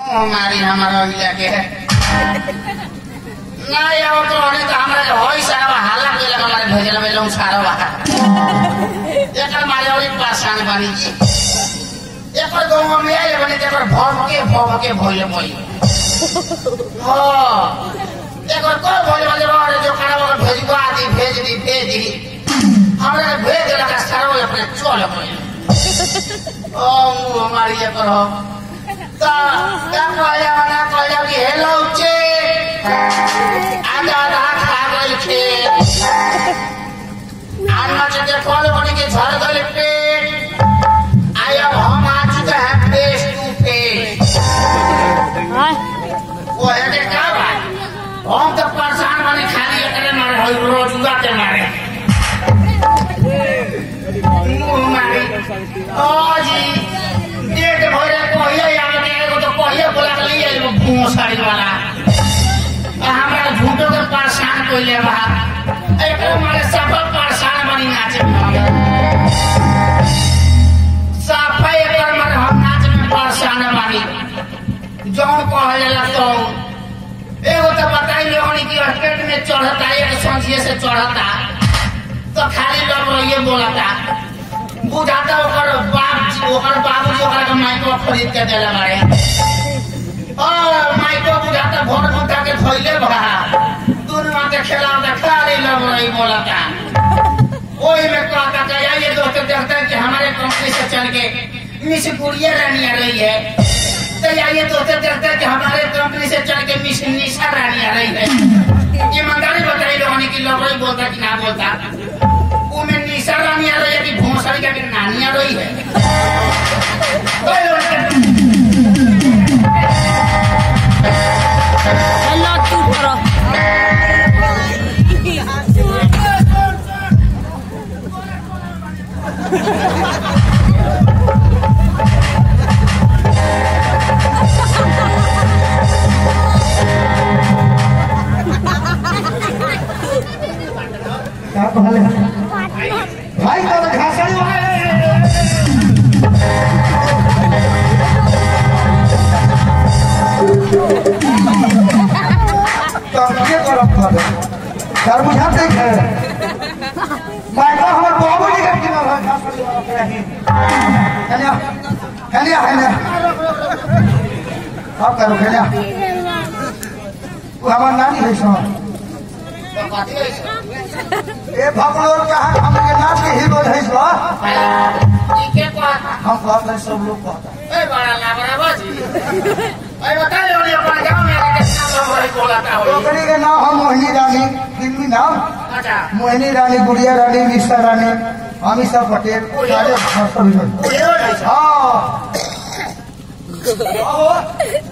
हमारी हमारा इलाके है। ना या तो होने तो हमारे होई सारा हाला के लगा हमारे भेजल में लोग सारा वहाँ एकर मारे और परेशान बनी। जी एकर गाँव में आए बने एकर भव के भव के भोले। बोई हो एकर को भोले वाले रोड जो खड़ा होकर भेज को भेज दी भेज दी। हमरे भेज लगा सारा अपने चोल बोई ओ, हमारी एकर हो। हम हैं है तो परेशान बने खाली एकरे मारे होई रोजुआ के मारे ओ जी के लिए एगो भूमो साड़ी वाला आ हमरा झूठो के परेशान कइले बा एकरे मारे सब परेशान बनी नाचे में साफे एकर मारे हम नाच में परेशान बानी जौन कहले तो एगो तो बताई ले होनी कि पेट में चढ़ता एक संझिए से चढ़ता तो खाली लोग रहिए बोलता बुझाता ओकर बाप ओकर बाबू जी ओकरा के माइको खरीद के देले बारे ओ माइको बुझाता भोर बुझा के थइले बा दुनिया के खेला के खाली लोग रही बोलता ओही में कहता कि ये दोस्त देखते हैं कि हमारे कंपनी से चल के। मिस गुड़िया रानी आ रही है। तो ये दोस्त देखते हैं कि हमारे कंपनी से चल के मिस निशा रानी आ रही है। ईमानदारी बताई लोगों कि लोग बोलता कि ना बोलता। उनमें निशा रानी आ रही है कि भोसड़ी का नानी आ रही है। कहले भाई तो घासड़ी तब के करब करे सर बुझा है। मैं तो हमर बाबू जी के टीम में घासड़ी वाला के रही हेलिया हेलिया हेलिया अब करो हेलिया वो हमार नानी है सो कथी है इसमें? का है हम के नाच के हीरो है सो ई के कहता हम कहते हैं सब लोग कहता ए बड़ा लाबरा बाजी। ए बता लो ने अपना गाँव में कितना लोग रही बोलता हो ओकरी के नाम हम मोहिनी रानी। फिल्मी नाम? अच्छा। मोहिनी रानी गुड़िया रानी निशा रानी अमीषा पटेल। सारे लोग था हाँ।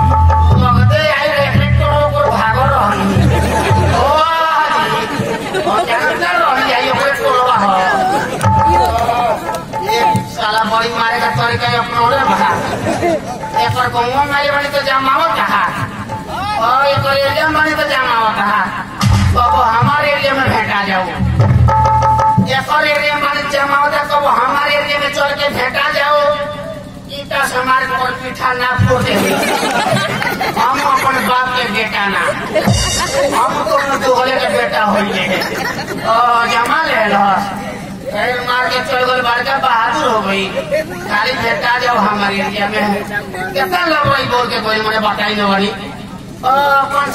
एकर गौवा मारे बनी तो जमावत कहा? और एकर एरिया बनी तो जमावत कहा? तो अब हमारे एरिया में भेटा जाओ। एकर एरिया में बनी जमावत है कब हमारे एरिया में चल के भेटा जाओ। ईटा से हमारे पर पीठा ना फोड़े। हम अपन बाप के बेटा ना। हम तो दोहरे के बेटा होइए। ओ, जमा ले लो। मार के बड़का बहादुर हो गई। खाली हमारे एरिया में कितना लोग रही बोल के कोई मैंने बताई दो बड़ी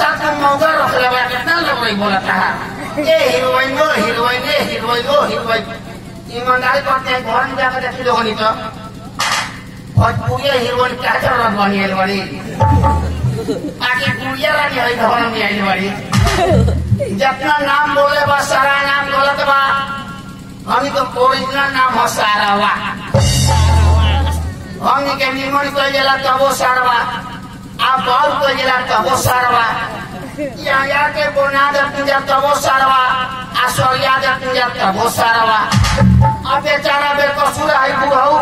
सा मौका रख ले कितना लोग रही बोला था। ए हीरोइन हीरोइन हीरोइन हीरोइन ईमानदारी करते हैं घर में जाकर तो। हीरोइन क्या ज़रूरत बनी है गुड़िया रानी में आई बड़ी जितना नाम बोले बा, सारा नाम सारावा हमनी के निमन कइल जाला तबो सारवा आ बाल को जिला तबो सारवा यहाँ जाके बोना देते जा तबो सारवा आ सोरिया देते जा तबो सारवा अब बेचारा बेकसूर है बुढ़ऊ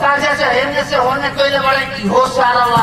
साझे से हेने से होने के बड़े की हो सारवा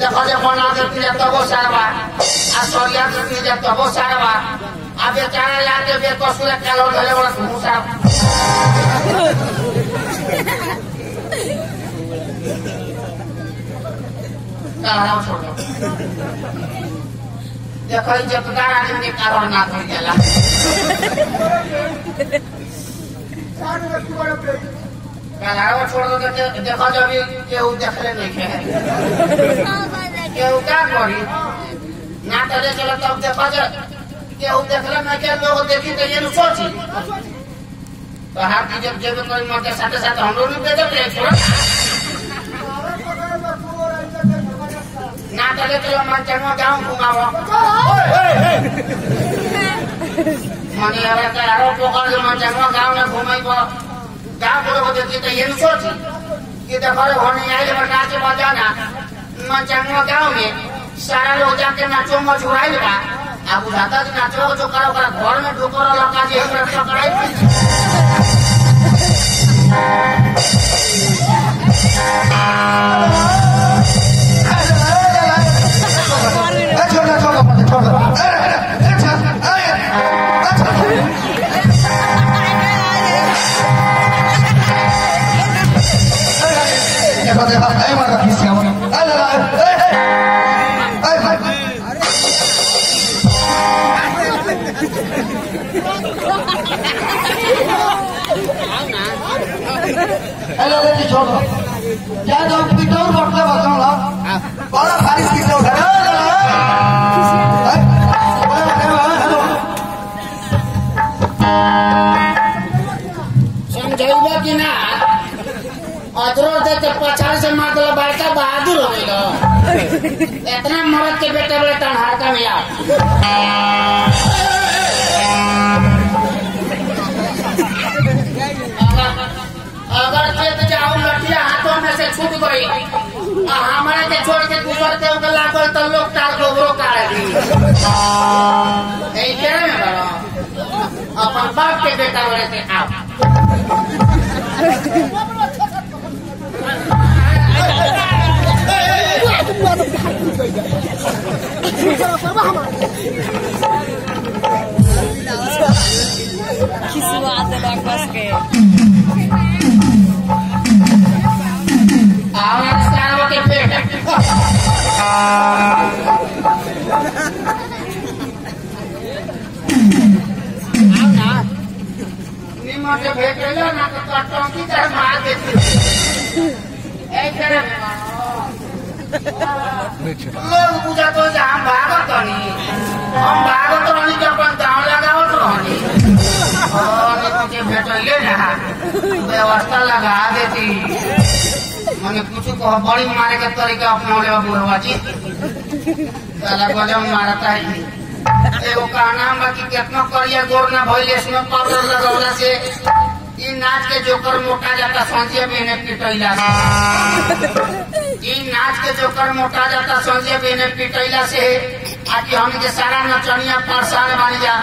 देखो देखो ना देती जाता वो सारवा आ सोरिया देती जाता वो सारवा आ बेचारा याद बेकसूर कालो धरे वाला घूम साहब कहना छोड़ो देखो ई जतदार आदमी के कारण ना हो जाला कहना छोड़ दो तो दे- देखो जब ये केहू देखले नहीं के केहू क्या करी ना तो देख लो तब देखो जब केहू देखले नहीं के लोग देखी तो ये न सोची तो हाथ की जब जब कोई मर के साथे साथ हम लोग भी बेदम ले छोड़ ना तो देख लो मन चलो जाऊँ घुमाओ मनी अब के आरो पोखर जो मन चलो गाँव में घुमाइबो गाँव के लोग देखी तो ये न सोची कि देखो रे होने आई बड़ा नाच बजाना मन चलो गाँव में सारा लोग जाके नाचो मचुराइल बा अब बुझाता कि नाचो जो करो ओकरा घर में लगा जे हमरा पकड़ाई हेलो बेटी छोड़ो क्या जो पिटौर बटले बचाऊँगा बड़ा इतना मरद के बेटे बड़े टनहार में आ अगर अगर खेत जाओ लठिया हाथों में से छूट गई। हमारे के छोड़ के के उनका लागल तो लोग तार गोबरो काढ़ दी अपन बाप के बेटा बड़े के आप के के के भेट लो ना तो टंकी तरह मार देती ए के ना व्यवस्था लगा देती मैंने कुछ कहो बड़ी मारे के तरीका अपना ले बुढ़वा जी साला गजब मारता है एगो का नाम बा कि केतना करिया गोर ना भइले इसमें पाउडर लगौला से ई नाच के जोकर मोटा जाता संजय बेने पिटैला से नाच के जोकर मोटा जाता समझे बेने पिटैला से। आज हम के सारा नचनिया परेशान बन जा।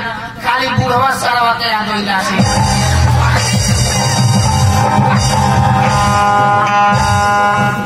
खाली बुढ़वा सरवा के याद से। ना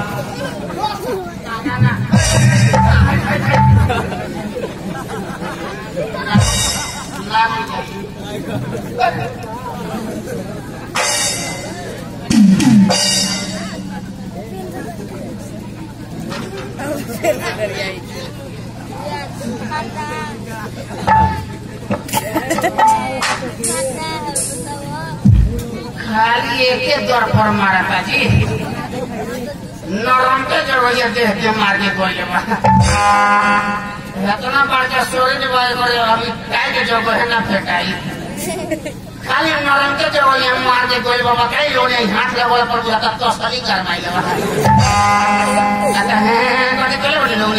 पर मारा था जी नरम के जगह देह के मार के गोले बा। इतना बड़का सोरे बाय करे अभी काय के जगह है ना फेटाई। खाली नरम के जगह मार के गोले बाबा कई लोग हाथ लगा पर बुला तब तो सली कर माई लगा कहता, है चले बड़े लोग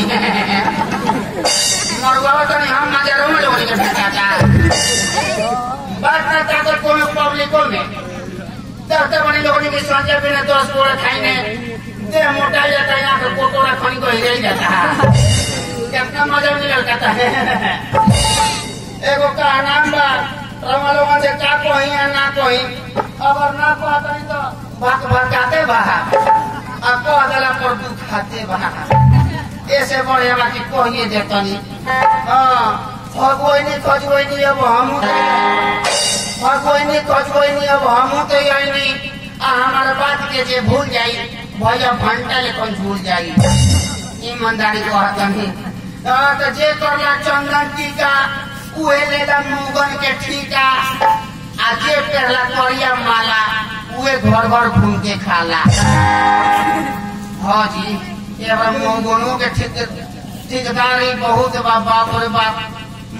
मरुआ तो नहीं हम नज़रों में लोग फेंका था। बात ना ताकत कोनो पब्लिको में दर्द बनी लोगों ने संजय बिना दस बोरा खाइने देह मोटा जाता है आँख कोटोरा खनी को हिल ही जाता है कितना मज़ा मिल जाता है एगो का नाम बा लोगन से का कोही या ना कोही अगर ना कहत नहीं तो भक भकाते बा आ कह देला पर दुखाते बा ऐसे बड़े बाकी कहिए देतनी हाँ भगवनी खजवनी अब हम तो ईमानदारी तो करला चंदन टीका, उहे मुगन के ठीका आ, जे पहला करिया माला, उहे घर घर घूम के खाला। हाँ जी मोगनों के ठीक, ठेकेदारी बहुत बाप रे बाप।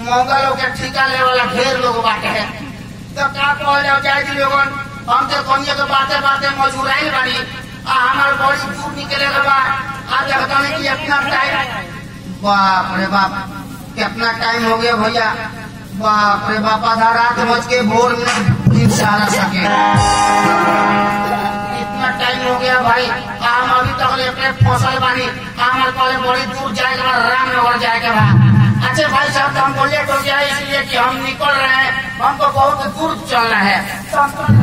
मोगलों के ठिका ले वाला ढेर लोग बाटे। है तो का कहल जाओ जाए जी लोगन? हम तो कनिया के बाते बाते मजूराई बानी आ, हमार बड़ी दूर निकले के बा आ नहीं कि अपना टाइम बाप रे बाप कितना टाइम हो गया भैया। बाप रे बाप, आधा रात बज के भोर में दिन सहारा सके। इतना टाइम हो गया भाई। हम अभी तक अपने फ़सल बानी। हमारे पहले बड़ी दूर जाए के रामनगर जाए के बाद अच्छा भाई साहब तो हमको लेट हो गया इसलिए कि हम निकल रहे हैं, हमको बहुत दूर चलना है चल रहे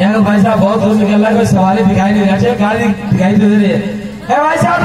हैं। भाई साहब, बहुत दूर निकल रहा है, कोई सवारी दिखाई नहीं गाड़ी दिखाई दे रही है भाई साहब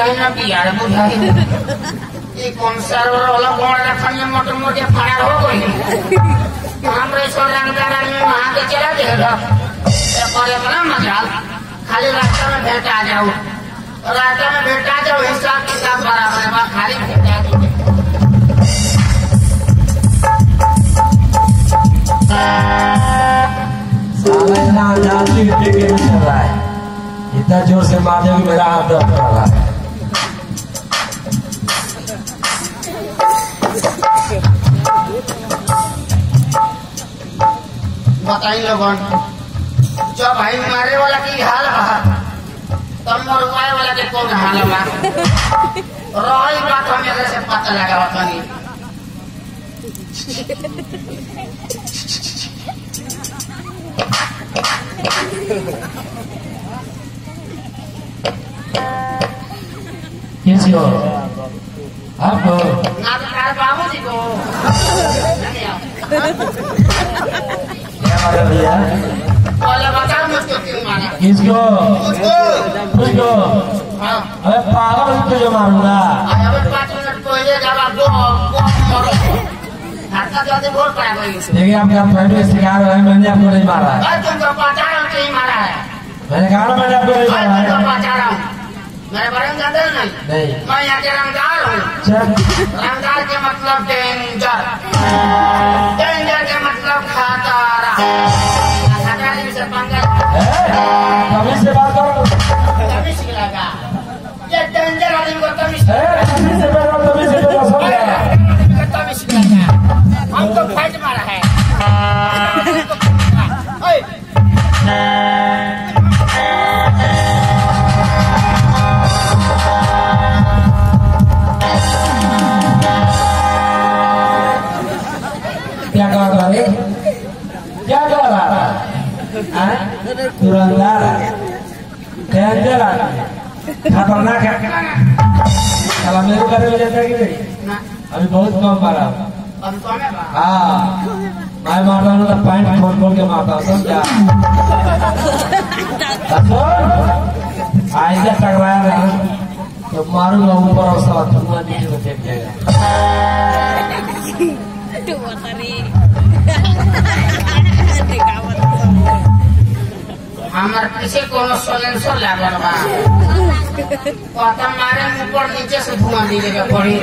बुझाई ना बिहार बुझाई ये कौन सर्वर वाला में मोटे मोटे फरार हो गई हमरे सो आदमी वहाँ के चला ना मजाल खाली रास्ता में भेंट आ जाओ। रास्ता में भेंट आ जाओ, हिसाब किताब बराबर है। खाली जाओ। साला चल रहा है। ज़ोर से मारने में मेरा हाथ दर्द कर रहा है। बताई लोगन जब भाई मारे वाला की हाल बा तब मरवाए वाला के कौन हाल बा रही बात हम एकरे से पता लगा तनी किसको आपको ना तो तारे बाबूजी को। भैया किसको हाँ. अबे पागल तुझे मारूँगा। पहले देखिए आपके आप फैमिली शिकार है? मैंने आपको नहीं मारा अरे है मैंने कहा ना मैंने आपको नहीं मैं मारा मेरे बारे में जानते हो। नहीं। नहीं मैं यहाँ के रंगदार हूँ। रंगदार के मतलब डेंजर डेंजर के मतलब खतरा। खतरा से बात करो तभी सिखलागा ये डेंजर आदमी को तभी ए, से बात करो से बात करो सिखलागा तभी हमको फाइट मारा है दुरंदार है डेंजर आदमी खतरनाक है साला मेरे बारे में जानता है कि नहीं ना अभी बहुत कम मारा अब कौन बा हाँ मैं मारता हूँ तो पैंट खोल खोल के मारता हूँ समझा सुन आइजा टकराया ना तो मारूँगा ऊपर और साला धुआँ नीचे में फेंक जाएगा हमार पीछे कोनो सलेंसर लागल बा पता मारे ऊपर नीचे से धुआँ दीजे के पड़ी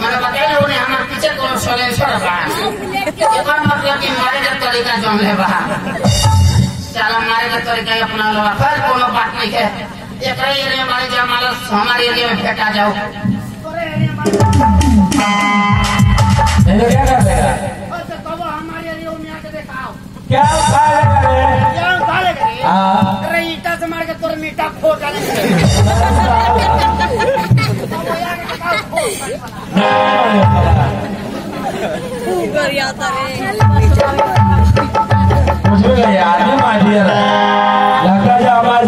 मैंने बताया उन्हें हमार पीछे कोनो सलेंसर बा एकर मतलब कि मारे के तरीका जौन है बा चला मारे के तरीका अपना लो फिर कोनो बात नहीं है एकरे एरिया मारे जा माला हमारे एरिया में फेंका जाओ क्या कर देगा हमारे एरिया में क्या उखाड़ेगा रे क्या उतारेगा रे? हाँ। अरे ईटा से मार के तोर मीठा फोड़ डाले मुझे लगा यार। ये लगता है हमारे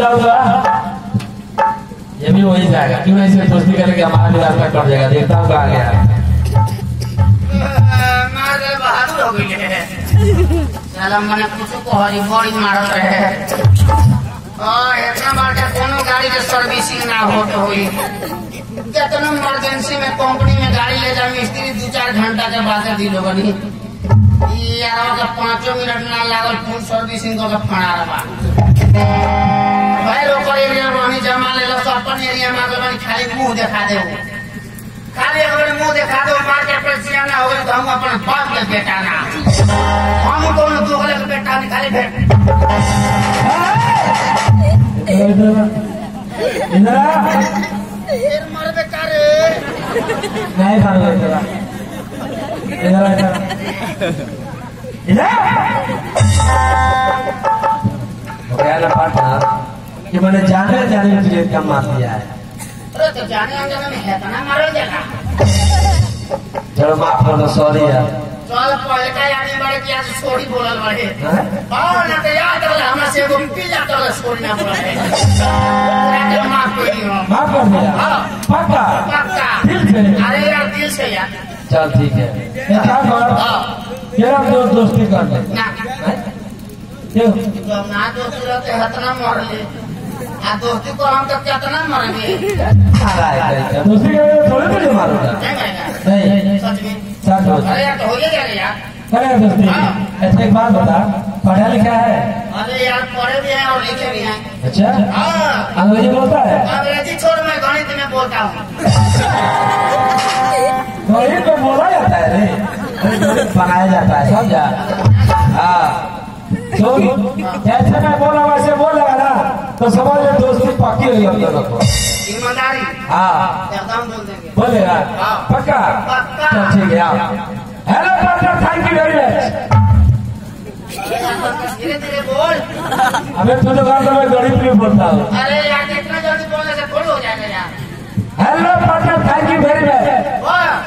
भी वही जाएगा क्यों ऐसे दोस्ती करेंगे हमारा भी रास्ता कट जाएगा? देखता हूँ कहाँ गया। हो है साला में कंपनी में गाड़ी ले पाँचों मिनट ना लागल फुल सर्विसिंग को भाई एरिया में जमा ले लो तो अपन एरिया में खाली मुँह दिखा दे खाली अगर मुँह दिखा दो मार के पेट ना हो गए तो हम अपन बाप के बेटा ना हम दोनों दोगले के बेटा निकाले भेट आ। फिर मर बेटा रे नहीं खाना इधर आ। इधर आ, इधर आ। इधर आ। हो गया ना पार्टनर कि मैंने जाने जाने के लिए कम मार दिया है तो जाने अनजाने में है तो ना मारो चलो माफ़ कर दो सॉरी यार चल पहले का यानी बड़े कि आज छोड़ी बोलल बड़े हाँ? हाँ ना तो याद रहे हमरा से एगो पिल्ला तो छोड़ी ना बोले रात माफ़ कर दियो माफ़ कर दिया हाँ। पक्का पक्का दिल से अरे यार दिल से यार चल ठीक है ये क्या कर हाँ दोस्त दोस्ती कर ले ना क्यों जब ना दोस्ती रहते हतना मर ले दोस्ती को हम तो कितना मरेंगे? है लिए थोड़ी थोड़ी नहीं सच में? अरे यार तो हो गया यार। अरे दोस्ती। अच्छा एक बात बता। पढ़ा लिखा है? अरे यार पढ़े भी हैं और लिखे भी हैं। अच्छा? हाँ। अंग्रेज़ी बोलता है? अंग्रेज़ी छोड़ मैं गणित में बोलता हूँ। गणित को बोला जाता है रे। बनाया जाता है समझा? हाँ। तो जैसे मैं बोला वैसे बोलेगा ना तो समझ लो दोस्ती पक्की हुई हम दोनों को ईमानदारी। हाँ। बोल बोलेगा पक्का? पक्का। ठीक है hello partner thank you very much बोल। अबे तू तो कहा मैं गणित भी बोलता हूँ? अरे यार इतना जल्दी बोलने से थोड़ी हो जाएगा यार। Hello partner thank you very much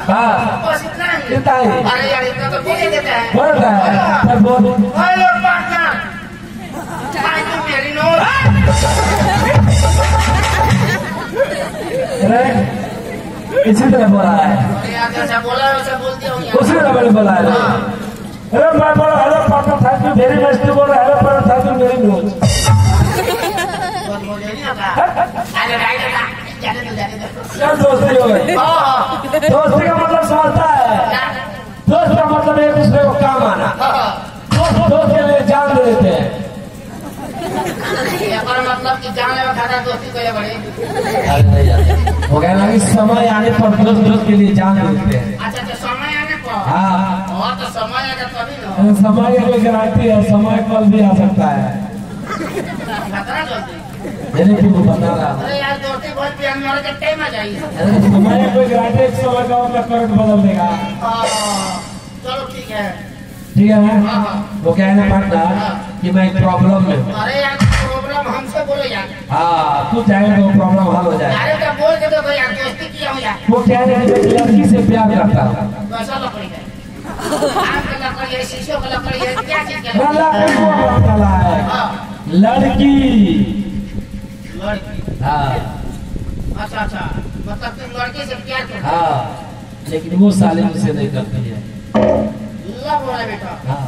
हाँ। बस इतना ही। ही। अरे यार इतना तो बोल ही देते हैं। बोल रहा है। बोल। इसी तरह बोला है उसी तरह मैंने बोला है अरे मैं बोला hello partner thank you very much तू बोला hello partner thank you very much क्या दोस्ती हो गई दोस्ती का मतलब समझता है दोस्त का मतलब एक दूसरे को काम आना दोस्त दोस्त के लिए जान देते हैं जान लेवा दोस्ती बड़े। नहीं हो गया ना? कि समय आने पर दोस्त दोस्त के लिए जान देते हैं। अच्छा तो समय आने पर? हाँ। और तो समय आएगा तभी ना समय की कोई गारंटी है समय कल भी आ सकता है। खतरा बता रहा हूँ। अरे यार दोस्ती बहुत प्यार में टाइम आ अरे समय कोई गारंटी एक समय का मतलब करंट बदल देगा। हाँ, चलो ठीक है। ठीक है ना? वो कहने पड़ता कि मैं प्रॉब्लम में अरे यार प्रॉब्लम हमसे बोलो यार। हाँ तू चाहे तो प्रॉब्लम हल हो जाए। अरे तो बोल के देखो यार दोस्ती किया हूँ यार। वो कह रहे हैं लड़की से प्यार करता हूँ। वैसा लकड़ी है आम के लकड़ी है शीशो का लकड़ी है क्या चीज़ का लकड़ी है? हाँ। लड़की। लड़की। हाँ। अच्छा अच्छा। मतलब तुम लड़की से प्यार करते हाँ? लेकिन वो साले मुझसे नहीं करती है। लव रहा है बेटा। हाँ।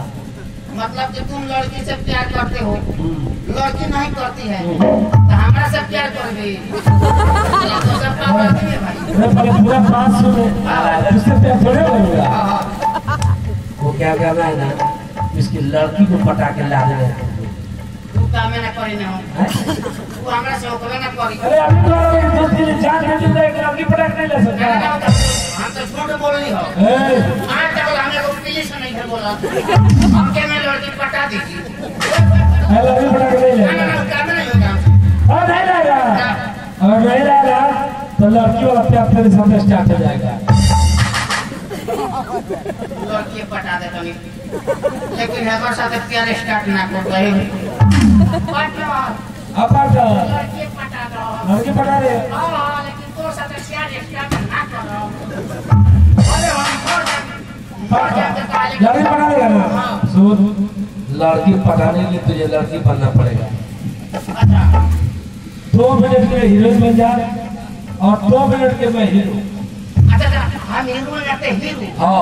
मतलब कि तुम लड़की से प्यार करते हो। हम्म। लड़की नहीं करती है। तो हमरा से प्यार कर गई तो सब है भाई। पहले पूरा बात सुने। उससे प्यार थोड़े करूँगा हाँ, हाँ। वो क्या करना है ना इसकी लड़की को पटा के ला देना है। तू काम ना करी ना तू हमरा से ओकरे ना करी। अरे अभी तो अरे दोस्ती ने जान दे दी एक लड़की पटाक नहीं ले सकता। हम तो झूठ बोल रही हो। ए, आज हमें नहीं है बोला। हम के में लड़की पटा दीजिए। और नहीं रहेगा। अगर नहीं रहेगा तो लड़की स्टार्ट हो जाएगा? पटा दे लेकिन हमारे साथ प्यार स्टार्ट ना कर रहे लड़की पटा दो। लड़की पटा दे हाँ। लड़की देगा ना सुन लड़की पटाने के लिए तुझे लड़की बनना पड़ेगा। अच्छा दो मिनट में हीरोइन बन जा और दो मिनट के मैं हीरो। अच्छा अच्छा हम में रहते हीरो हाँ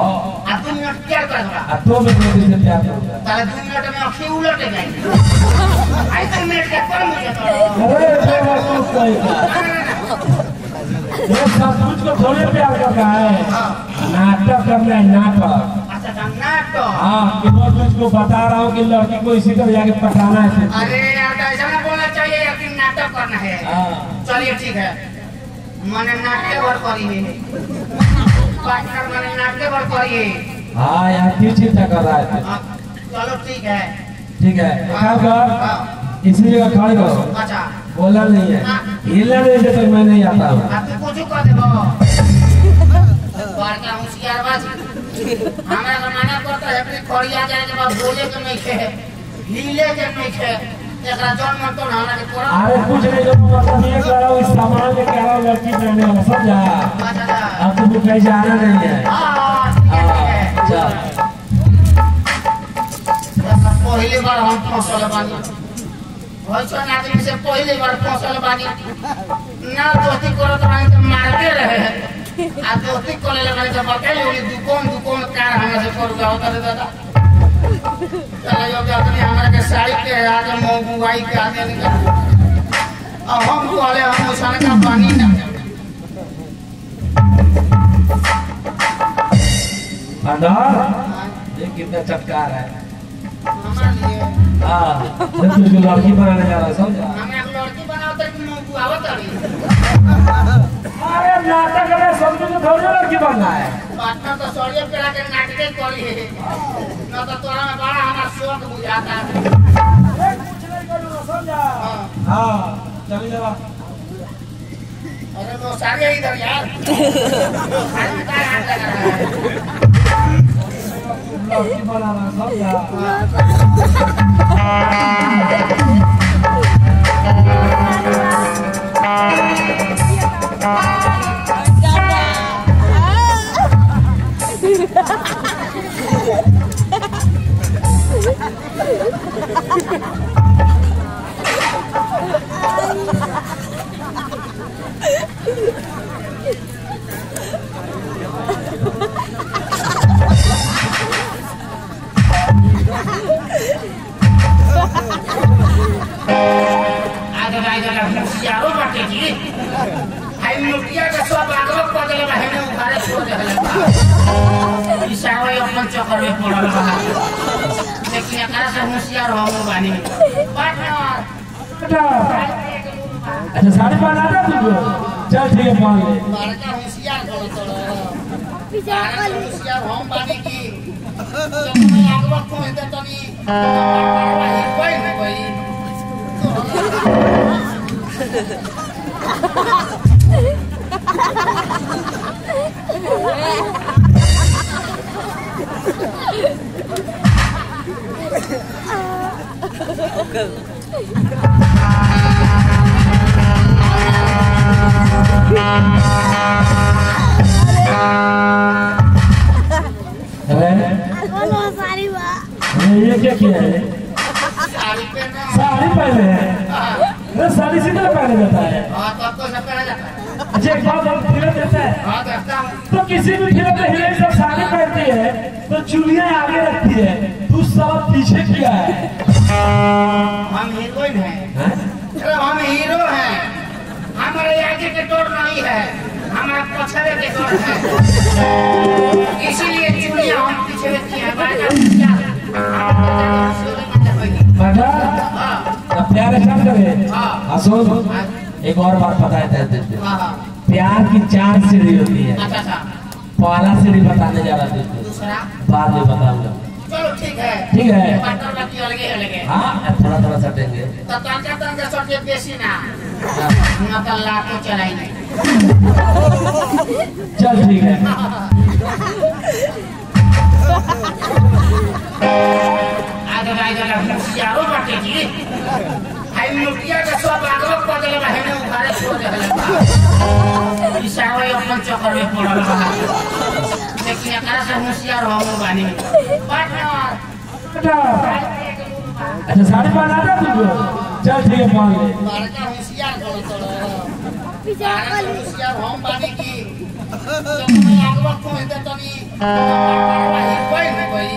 आप दो मिनट प्यार कर दो और दो मिनट में तुझे प्यार करूँगा? ताले दो मिनट में अखी उलट जाएगी आई दो मिनट के कम मुझे करो अरे ये बात तो सही है ये सब कुछ को थोड़े प्यार करना है नाटक करना है नाटक अच्छा अच्छा नाटक हाँ कि बता रहा हूँ कि लड़की को इसी तरह जाके पटाना है अरे यार तो ऐसा ना बोलना चाहिए यार नाटक करना है। हाँ। चलिए ठीक है। मैंने नाट्य भर करी है। पार्टनर मैंने नाट्य भर करी है। हाँ यार क्यों चिंता कर रहा है हाँ, चलो ठीक है। ठीक है एक काम कर इसी जगह खड़े करो अच्छा। बोला नहीं है। हिलना नहीं दे तो मैं नहीं आता। हूँ। तो कर हमारा जमाना पड़ता है अपनी खड़िया जाए के बाद बोले के नहीं खे हिले के नहीं खे एकरा जौन मन तो हमरा के तोरा अरे कुछ नहीं जो मतलब ये कर रहा हूँ इस सामान लेके आ रहा हूँ लड़की पहने वाला समझा अच्छा अच्छा। अब तुमको कहीं जाना नहीं है। हाँ ठीक है है। चल पहली बार हम फ़सल बानी। वैसन आदमी से पहली बार फ़सल बानी। ना दोस्ती करत बानी तो मारते रहे। आ करे लगे तो बताइए ओली दुकान दुकान कार हमरा से कर गया होता दादा। चले जो कि अपने हमरा के साड़ी के आगे मंगवाई के आगे निकल अब हम कहले हम उसान का पानी ना। अंदर ये कितना चटकार है। हाँ लड़की बनाने जा रहा समझा? हमें लड़की बनाओ तो कि मंगवावत रही अरे नाटक में समझो तो थोड़ी लड़की बनना है पार्टनर तो सौर्य पेड़ा के नाटके करी है न तो तोरा में बड़ा हमारा शौक बुझाता है कुछ नहीं करूँगा समझा हाँ। हाँ चलिए अरे वो सारे इधर यार सारे में क्या हाथ लगा रहा है लड़की अपन चक्कर में पड़ल बा लेकिन एकरा से होशियार हो बानी पार्टनर बेटा अच्छा साड़ी पहना दे तुझको चल ठीक है पहन ले बड़का होशियार बोलो तो बड़का होशियार हम बानी की जब मैं आगवा पहुँच दे ये क्या किया है साड़ी पहने हैं साड़ी सीधा पहने जाता है। अच्छा एक बात फिरत देता है। हाँ, तो, तो, तो किसी भी फिरत हिले तो आगे रखती है। तू सब पीछे किया है हम हीरोइन हैं। हैं? अरे हम हीरो हैं। हमारे आगे के डोर नहीं है। हमारा पछड़े के डोर है। इसीलिए चूड़ियाँ हम पीछे रखी हैं। हाँ। प्यार अच्छा करे हाँ। एक और बात है। हाँ हाँ। प्यार की चार सीढ़ी होती है। अच्छा अच्छा। पहला सीढ़ी बताने जा रहा था दूसरा बाद में बताऊँगा चलो ठीक है ठीक है हाँ थोड़ा थोड़ा सटेंगे तो तंजा तंजा सटे बेसी ना ना तो लाखों चलाई नहीं चल ठीक है आगे आगे यारो बाटे जी हाई मुखिया के सब आगो पदल बहने उखाड़े छोड़ दे इशारा अपन चक्कर में पड़ल बा देखिए एकरा से होशियार हो बानी पार्टनर बेटा अच्छा साड़ी पहना था तुमको चल ठीक है पहन ले बड़का होशियार करो तो सारा से होशियार हम बानी की तो मैं आगवा पहुँच दे तनी कोई नहीं कोई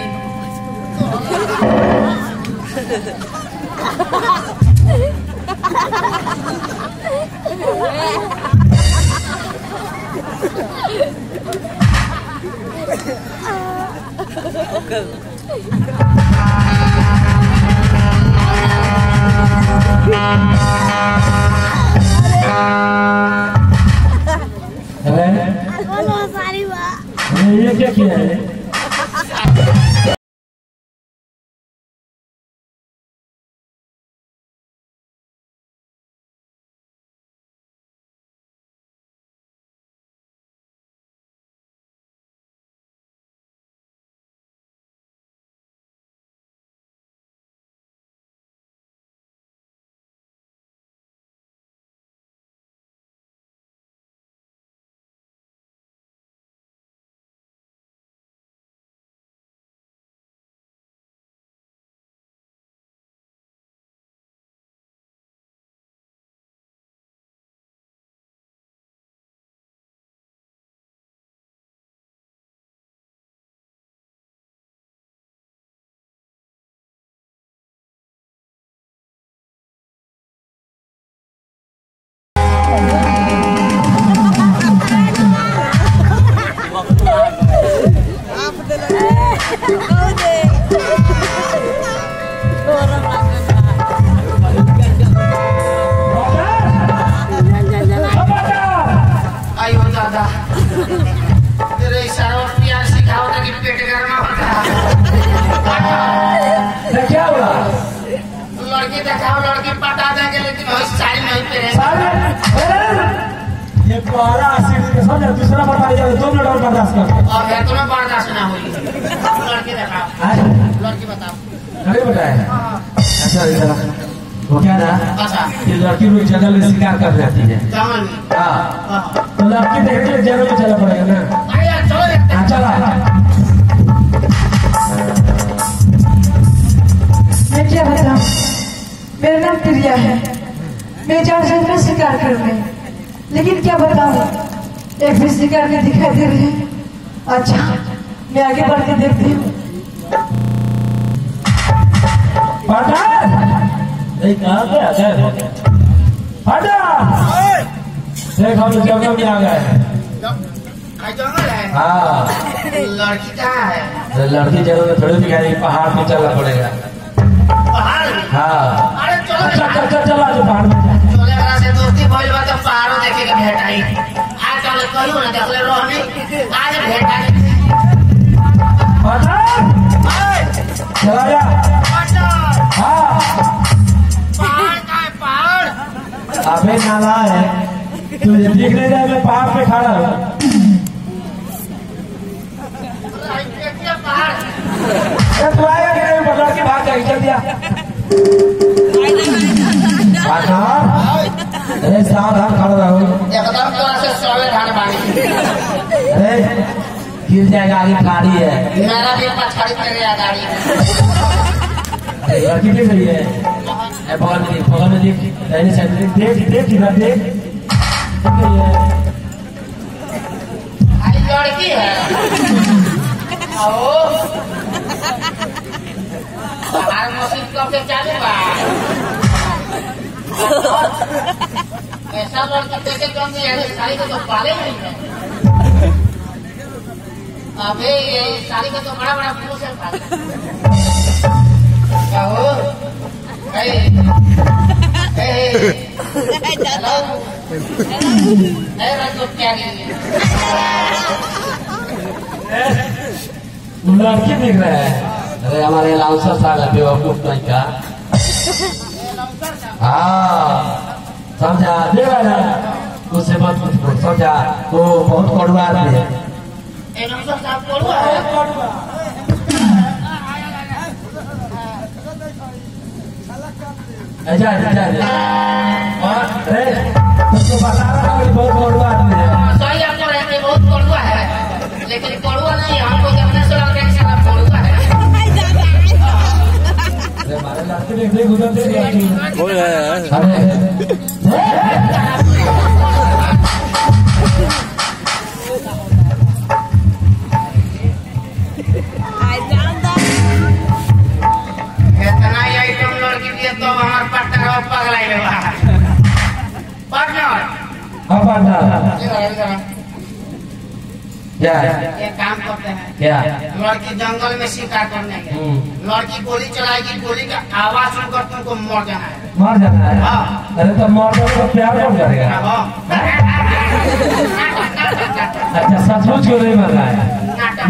Yeah, yeah, yeah. वो क्या ना ये लड़की लोग जंगल में शिकार कर जाती है। जंगल हाँ। तो लड़की देखने के जंगल में चला पड़ेगा ना। चलो हाँ मैं क्या बताऊँ? मेरा नाम प्रिया है। मैं जान सकता शिकार करने लेकिन क्या बताऊँ? एक भी शिकार नहीं दिखाई दे रहे हैं। अच्छा मैं आगे बढ़ के देखती हूँ। पठान नहीं कहाँ आ गए पठान देख, हम जंगल में आ गए है। लड़की कहाँ है लड़की जंगल में थोड़ी दिखाई, पहाड़ पे चलना पड़ेगा। पहाड़ हाँ। अच्छा अच्छा अच्छा चला जो पहाड़ में। दोस्ती भइल बा तो पहाड़ों देखे भेटाई आज चल कहियो ना देखले रहनी आज भेटाई चला जा। अबे नाला है तू ये दिख नहीं रहा मैं पहाड़ पे खड़ा हूँ। तू आएगा कि नहीं बता के भाग जाएगी चल दिया। पठान सावधान खड़ा रहो। एकदम तोरा से सवे धान बानी अरे, गिर जाएगा गाड़ी है। मेरा भी पछाड़ी तेरे गाड़ी दिख रही है में देख बगल में देख दाहिने साइड में देख देख इधर देख देख ये आई लड़की है आओ बाहर मशीन कब से चालू बा ऐसा लड़की कैसे कम है साड़ी को तो पाले नहीं है अबे ये साड़ी का तो बड़ा बड़ा फूस है। क्या हो। ए ए हेलो ए रंगो लड़की दिख रहा है। अरे हमारे लाउसर साहब है बेवकूफ़ नहीं का हाँ समझा। ना? उससे मत कुछ समझा। वो बहुत कड़वा आदमी है। साहब है? जा जा जा और तुमको बता रहा हूँ बहुत कड़वा आदमी है। सही आपको रहते बहुत कड़वा है। लेकिन कड़ुआ नहीं हमको देखने से लगता है कड़ुआ है। अरे हमारे लड़की अरे क्या ये काम करते हैं। क्या? लड़की जंगल में शिकार करने गए हम्म। लड़की गोली चलाएगी गोली का आवाज़ सुनकर तुमको मर जाना है। मर जाना है? हाँ। अरे तो मर जाए तो प्यार कौन करेगा? हाँ। अच्छा सचमुच क्यों नहीं मर रहा है?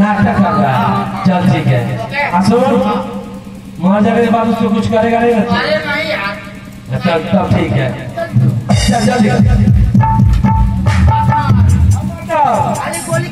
नाटक। कर रहा है। चल ठीक है। असुर? मर जाने के बाद उसको कुछ करेगा नहीं? अरे नहीं यार। तब ठीक है। चल जल्दी खाली गोली का।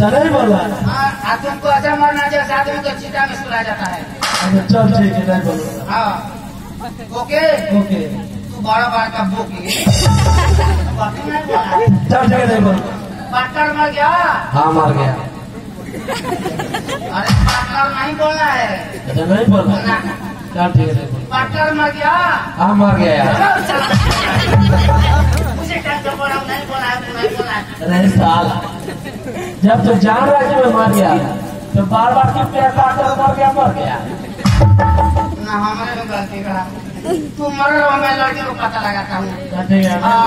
नहीं है चले बोला हाँ, आ तुमको ऐसा मरना जैसे आदमी को चीटा में सुला जाता है। अच्छा चल ठीक है नहीं बोलो हाँ। ओके? ओके। तू बड़ा बड़ा का बोकी। चल ठीक है नहीं बोलो पार्टनर मर गया? हाँ मर गया। अरे पार्टनर नहीं बोलना है। अच्छा नहीं बोलना। चल ठीक है पार्टनर मर गया? हाँ मर गया मुझे नहीं बोला है नहीं बोला है। अरे साला। जब तो जान रहा है मैं मर गया तो बार बार क्यों क्या काटा मर गया मर गया। ना हमारे गलती करा तू मर रहा मैं लड़की को पता लगाता हूँ है। हाँ,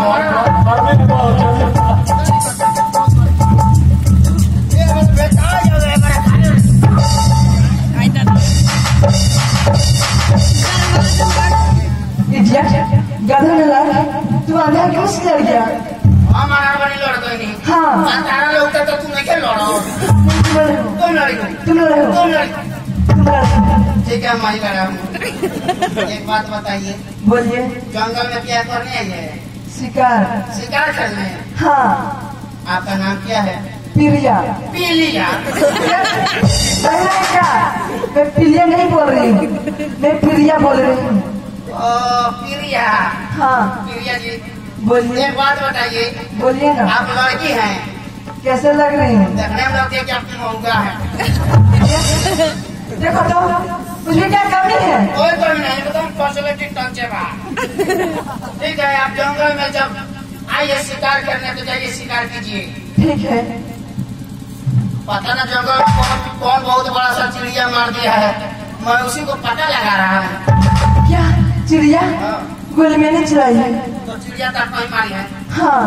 के गधा लड़ा तू आधा क्यों से लड़ गया? हमारा बड़ी लड़ गई हाँ. तारा लोग तो तुम नहीं लड़ो तुम लड़े हो. तुम लड़ी तुम लड़े तुम लड़ी तुम लड़े हो. ठीक है मैं लड़ा एक बात बताइए. बोलिए. जंगल में क्या करने है? शिकार. शिकार करने हैं. आपका नाम क्या है? पिरिया पीलिया. क्या मैं पिलिया नहीं बोल रही हूँ. मैं पिरिया बोल रही हूँ. पीलिया. हाँ. पीलिया जी बोलिए। एक बात बताइए बोलिए ना। आप लड़की हैं। कैसे लग रही हूँ? देखने में लगती है कि आप महँगा है? देखो तो मुझे क्या कमी है? कोई कमी नहीं एकदम पर्सनलिटी टंचे ठीक है आप जंगल में जब आइए शिकार करने तो जाइए शिकार कीजिए। ठीक है। पता ना जंगल कौन कौन बहुत बड़ा सा चिड़िया मार दिया है। मैं उसी को पता लगा रहा हूँ। क्या? चिड़िया? हाँ, गोली मैंने चलाई है तो चिड़िया मारी है हाँ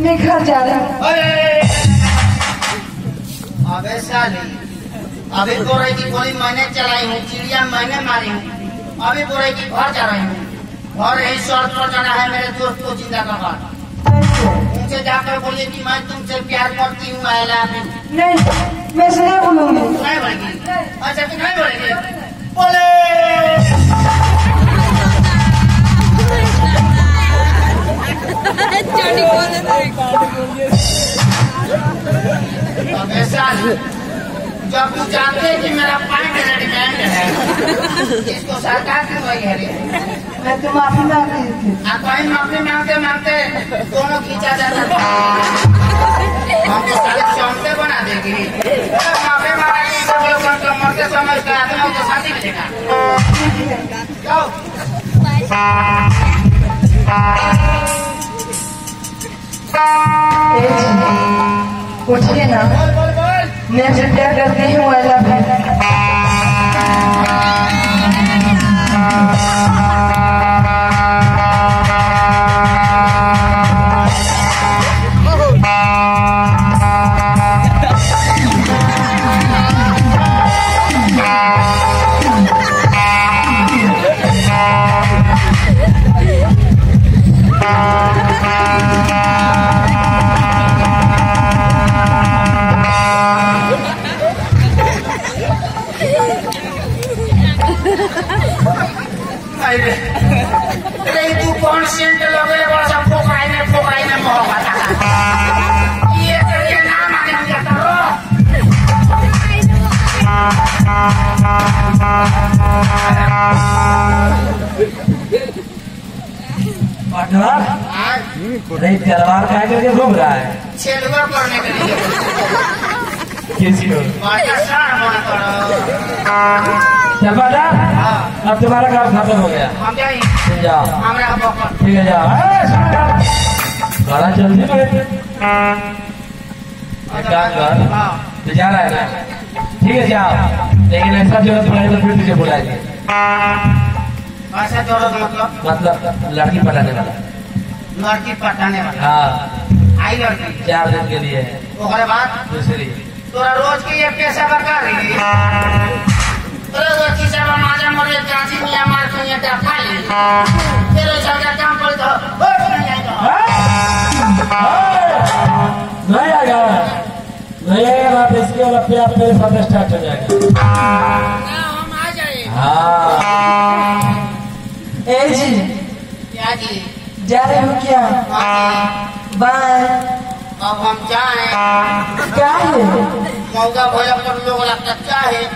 मैं घर जा रहा हूँ। अरे अबे साली अभी बोल रही थी गोली मैंने चलाई हूँ चिड़िया मैंने मारी हूँ। अभी बोल रही थी घर जा रही हूँ। घर यही शर्त पर जाना है मेरे दोस्त को ज़िंदा करवा उनसे जाकर बोलिए कि मैं तुमसे प्यार करती हूँ आई लव यू नहीं मैं ऐसे बोलूँगी। नहीं बोलेगी। अच्छा तुम नहीं बोलेगी। बोले। जब तू जानते है कि मेरा है की है मैं तो माफ़ी मांग थी आ कहीं माफ़ी मांगते मांगते दोनों खींचा जाता था हम तो साले बना देगी मरते समझ के हैं तो शादी मिलेगा उठिए ना मैं आपसे करती हूँ आई नहीं तलवार का करके घूम रहा है। किसी को। बेटा अब तुम्हारा काम खत्म हो गया। हम जाओ। ठीक है जाओ। बड़ा जल्दी हाँ। तो जा रहा है ना? ठीक है जाओ। लेकिन ऐसा ज़रूरत पड़े तो फिर तुझे बुलाएँगे। मतलब मतलब लड़की पटाने वाला। लड़की पटाने वाला। हाँ। आई लड़की चार दिन के लिए। ओकरे बाद? दूसरी। तोरा रोज के ये पैसा बका रही तोरा रोज की सब माजा मरे मियाँ मार के ये डफा ली। तेरे जगह काम पर तो नहीं आएगा। नहीं आएगा। नहीं आएगा ना तो इसके वाला प्यार तेरे साथ स्टार्ट हो जाएगा। हम आ जाए। हाँ। ए जी। क्या जी? जा रहे हो क्या? अब हम जाए क्या है? मौका भोजपुर लोग है?